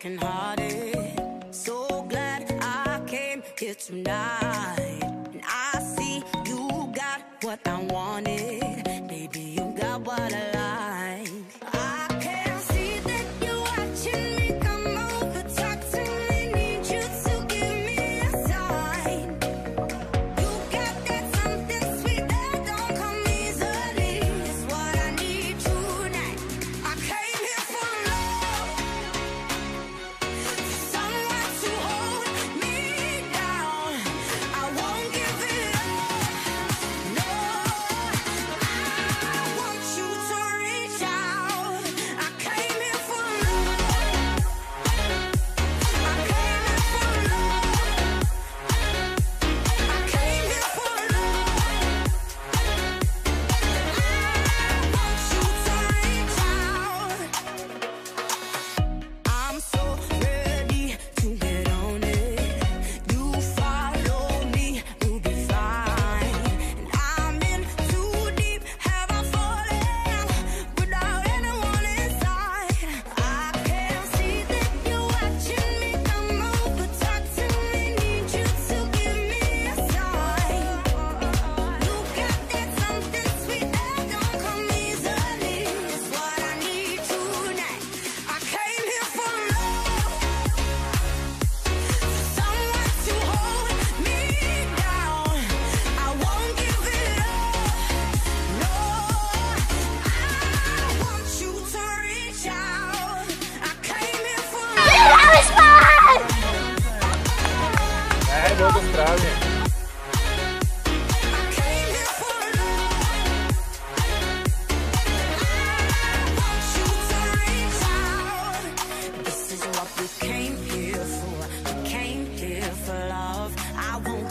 broken hearted. So glad I came here tonight. And I see you got what I wanted.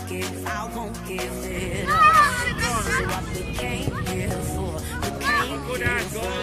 give, I won't give it up. So I became here for, became here for.